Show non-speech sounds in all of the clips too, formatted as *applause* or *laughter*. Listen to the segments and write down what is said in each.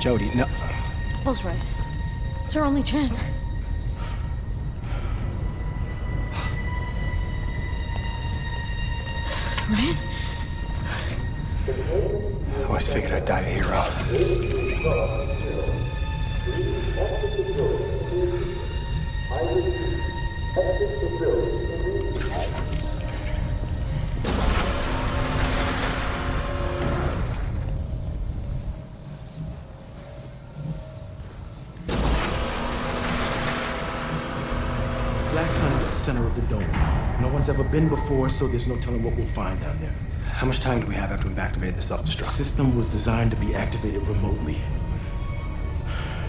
Jodie, no. Paul's right. It's our only chance. Ryan? I always figured I'd die a hero. Center of the dome. No one's ever been before, so there's no telling what we'll find down there. How much time do we have after we've activated the self-destruct? The system was designed to be activated remotely.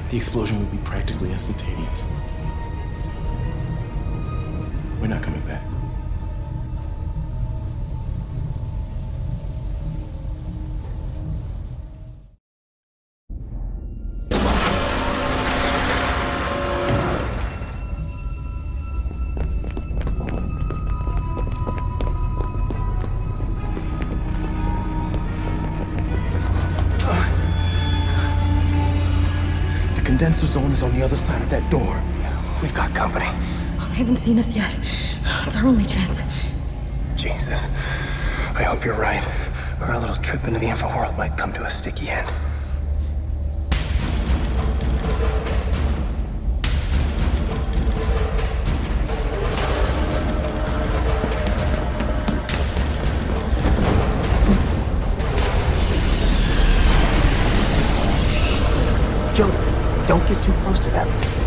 The explosion would be practically instantaneous. We're not coming back. The condenser zone is on the other side of that door. We've got company. Oh, they haven't seen us yet. It's our only chance. Jesus. I hope you're right. Or our little trip into the Infraworld might come to a sticky end. Joe, don't get too close to that.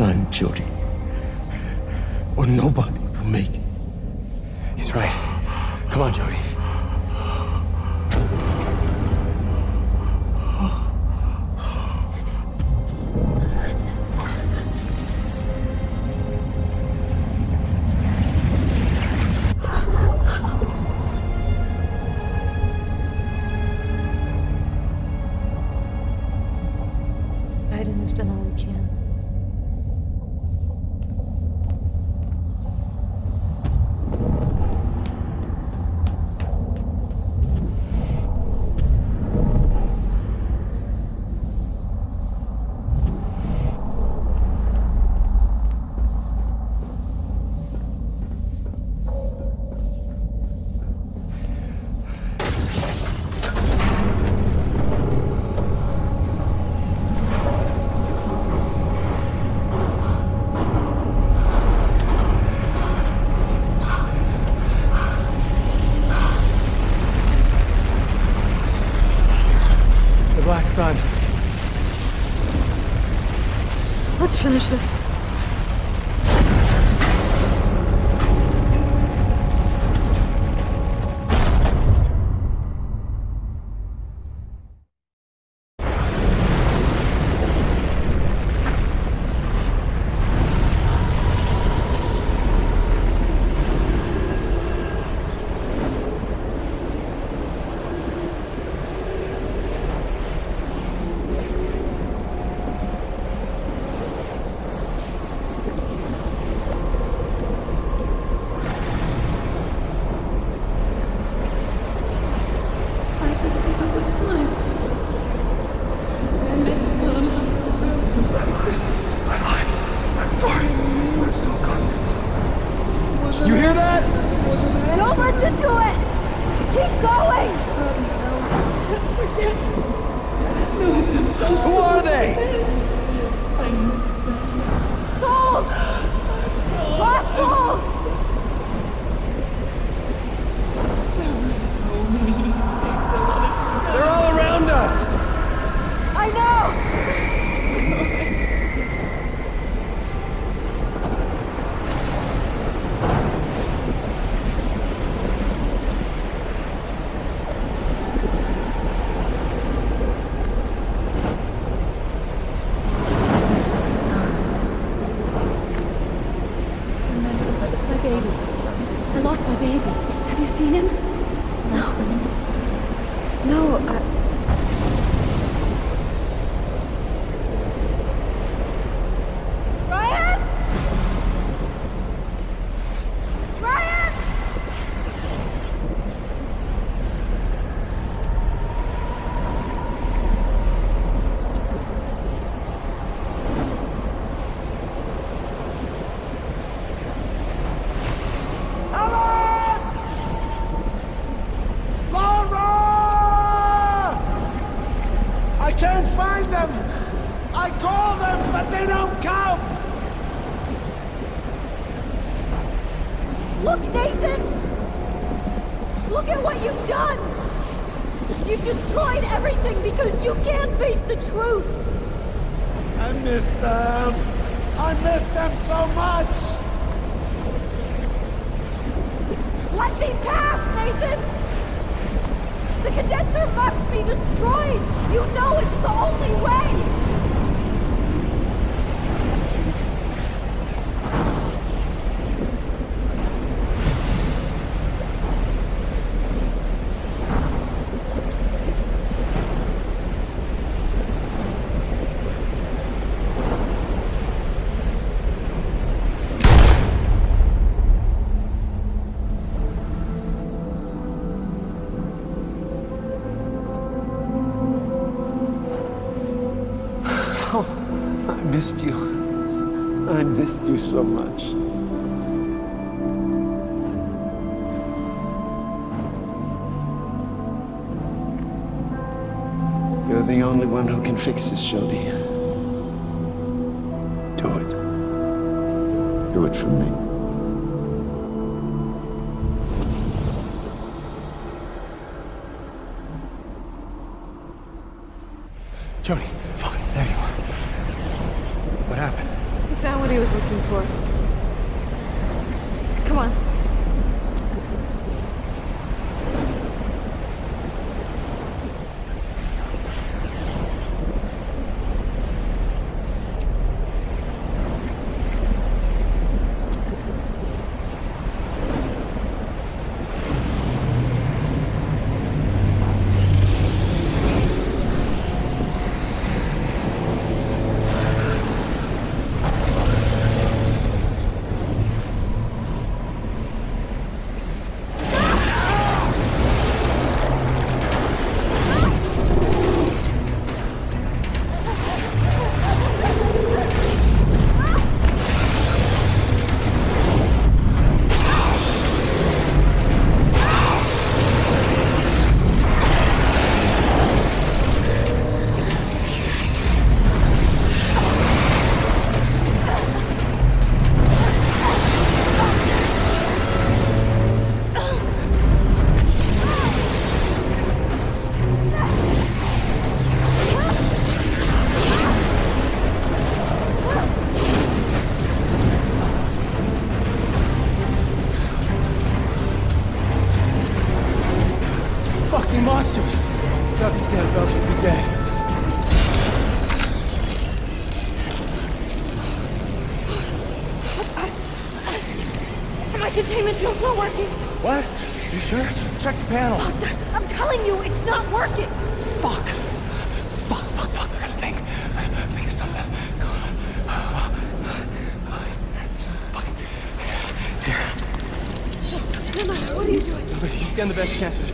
Sun, Jodie. Or nobody will make it. He's right. Come on, Jodie. Finish this. Look, Nathan! Look at what you've done! You've destroyed everything because you can't face the truth! I miss them. I miss them so much. Let me pass, Nathan! The condenser must be destroyed! You know it's the only way! Oh, *laughs* I missed you. I missed you so much. You're the only one who can fix this, Jodie. Do it. Do it for me. Jodie, fuck, there you are. What happened? He found what he was looking for.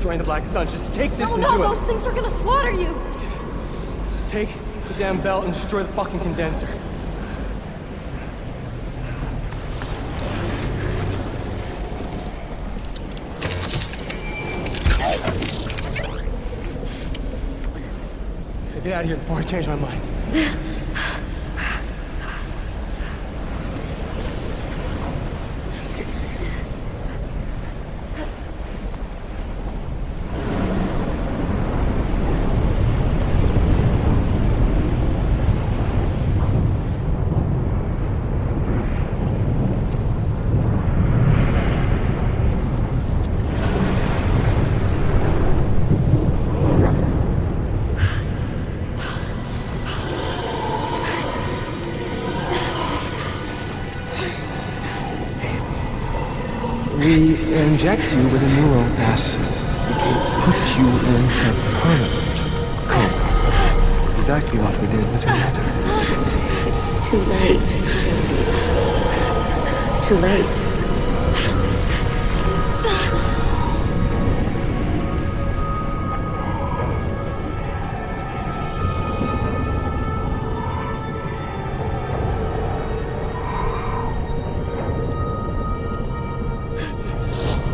join the Black Sun. Just take this no, and no, do it. No, those things are gonna slaughter you. Take the damn belt and destroy the fucking condenser. Get out of here before I change my mind. *laughs* too late, It's too late.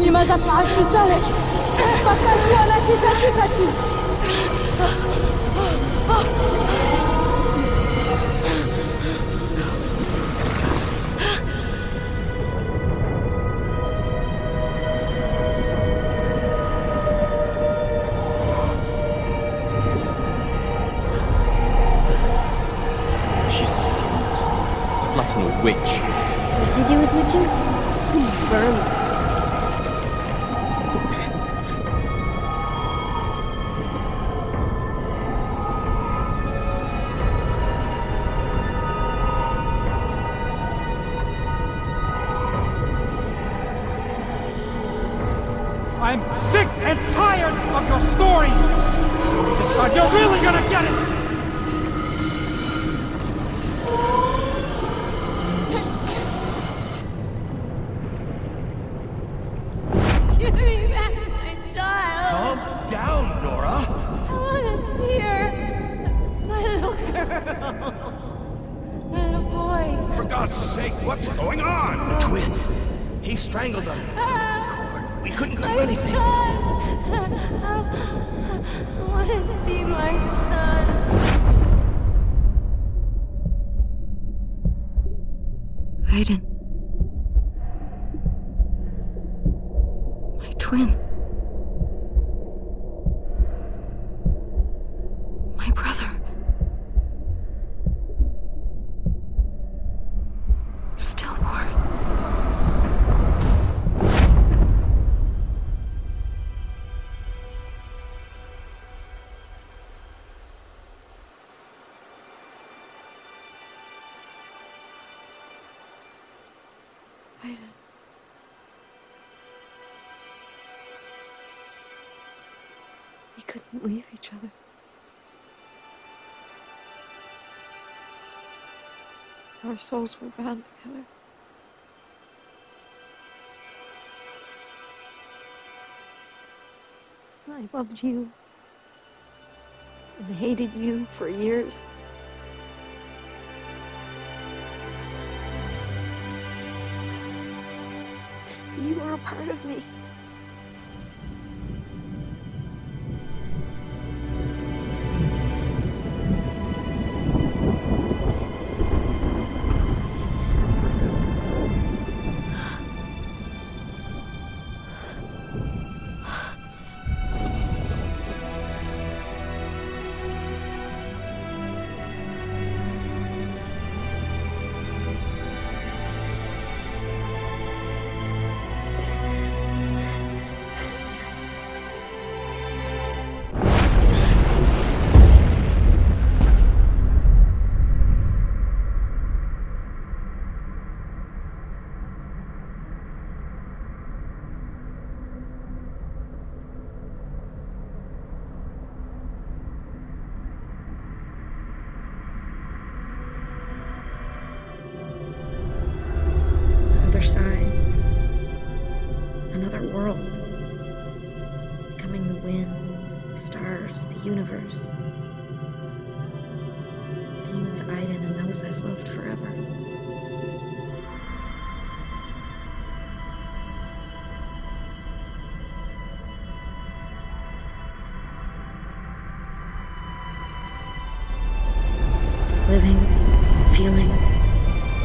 You must have found yourself. But I'm not going sick and tired of your stories. This time you're really gonna get it! Raiden. My twin. couldn't leave each other. Our souls were bound together. I loved you and hated you for years. You were a part of me.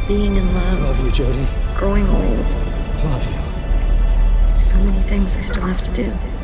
Being in love. Love you, Jodie. Growing old. Love you. So many things I still have to do.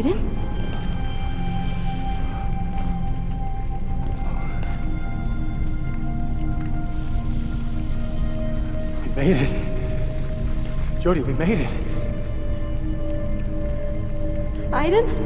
Aiden? We made it. Jodie, we made it. Aiden?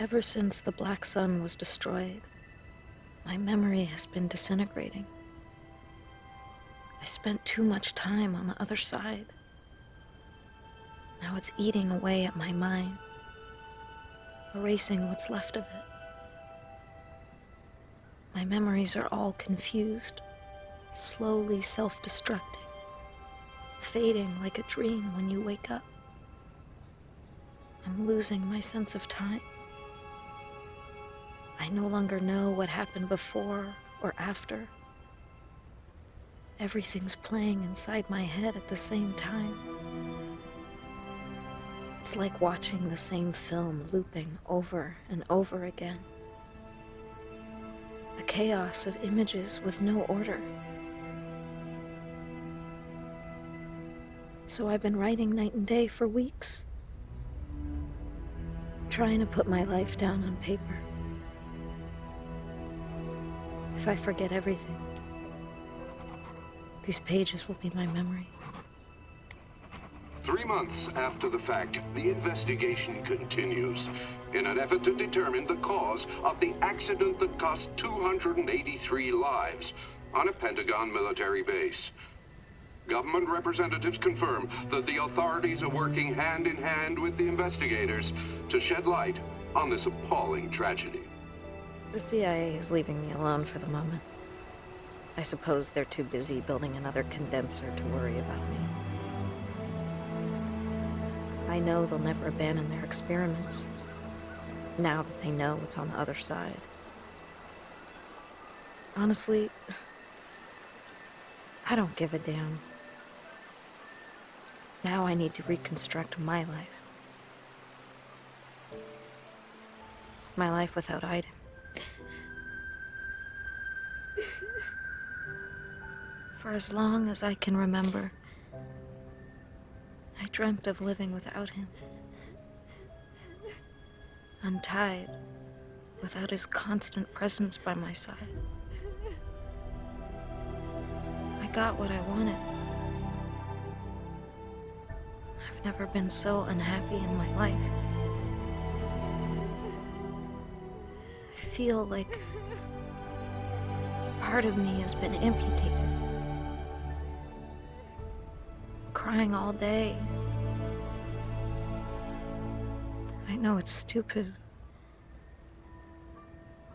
Ever since the Black Sun was destroyed, my memory has been disintegrating. I spent too much time on the other side. Now it's eating away at my mind, erasing what's left of it. My memories are all confused, slowly self destructing, fading like a dream when you wake up. I'm losing my sense of time. I no longer know what happened before or after. Everything's playing inside my head at the same time. It's like watching the same film looping over and over again. A chaos of images with no order. So I've been writing night and day for weeks, trying to put my life down on paper. If I forget everything, these pages will be my memory. Three months after the fact, the investigation continues in an effort to determine the cause of the accident that cost 283 lives on a Pentagon military base. Government representatives confirm that the authorities are working hand in hand with the investigators to shed light on this appalling tragedy. The CIA is leaving me alone for the moment. I suppose they're too busy building another condenser to worry about me. I know they'll never abandon their experiments, now that they know what's on the other side. Honestly, I don't give a damn. Now I need to reconstruct my life. My life without Aiden. For as long as I can remember, I dreamt of living without him. Untied, without his constant presence by my side. I got what I wanted. I've never been so unhappy in my life. I feel like part of me has been amputated. Crying all day. I know it's stupid.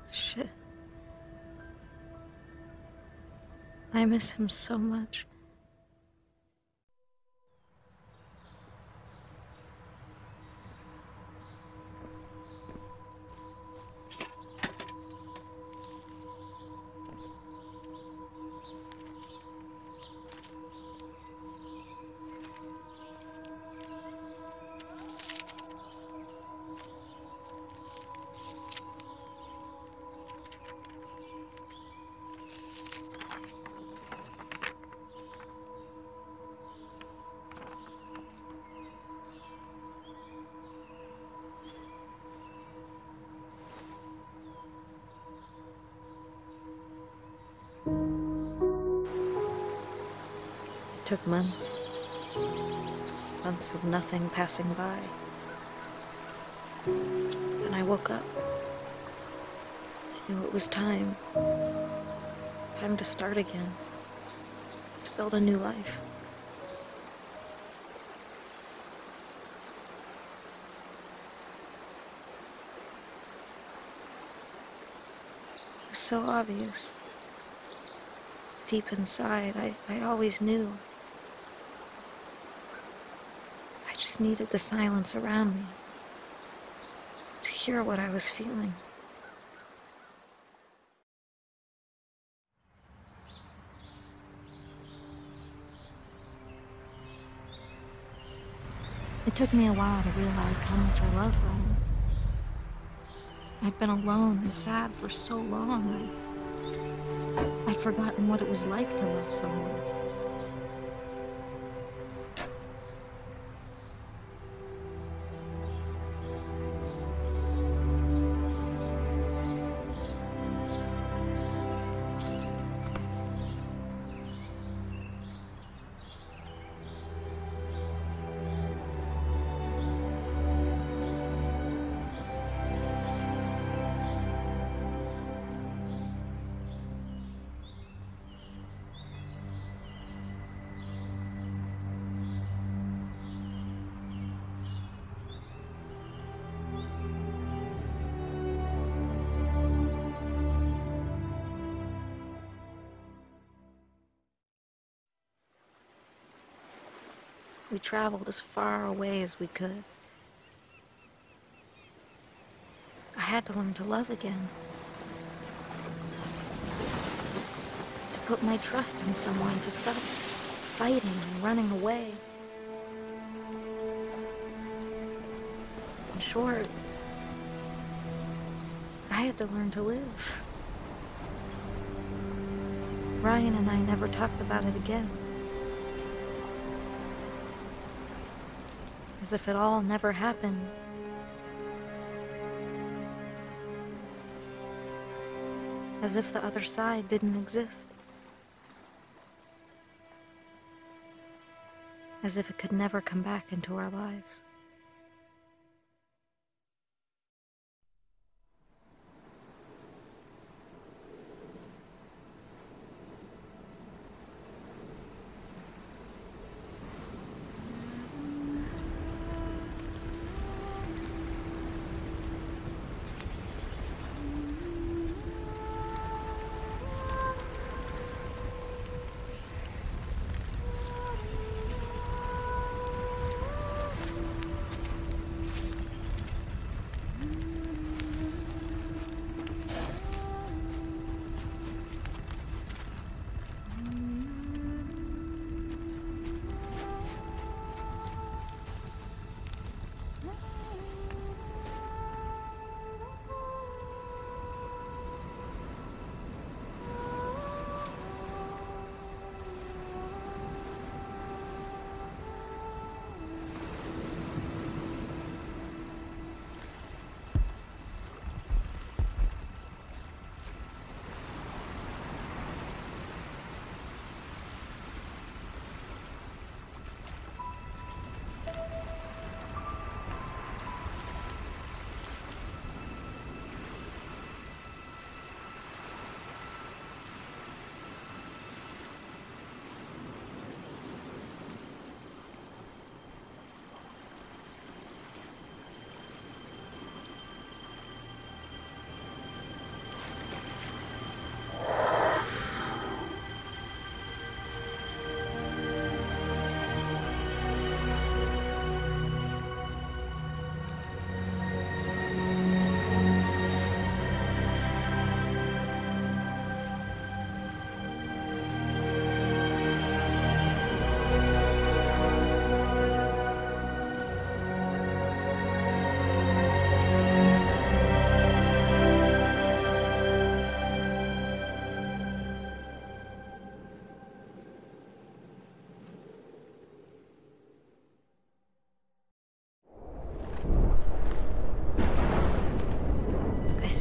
Shit. I miss him so much. Took months. Months of nothing passing by. Then I woke up. I knew it was time. Time to start again. To build a new life. It was so obvious. Deep inside, I, I always knew. I needed the silence around me to hear what I was feeling. It took me a while to realize how much I loved Ryan. I'd been alone and sad for so long. I'd forgotten what it was like to love someone. We traveled as far away as we could. I had to learn to love again. To put my trust in someone, to stop fighting and running away. In short, I had to learn to live. Ryan and I never talked about it again. As if it all never happened. As if the other side didn't exist. As if it could never come back into our lives.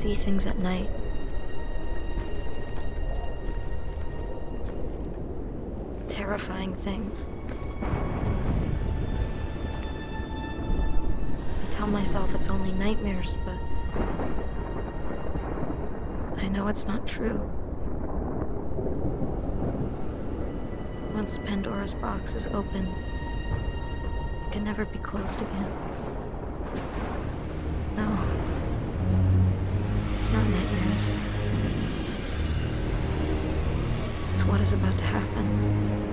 See things at night. Terrifying things. I tell myself it's only nightmares, but I know it's not true. Once Pandora's box is open, it can never be closed again. No. It's what is about to happen.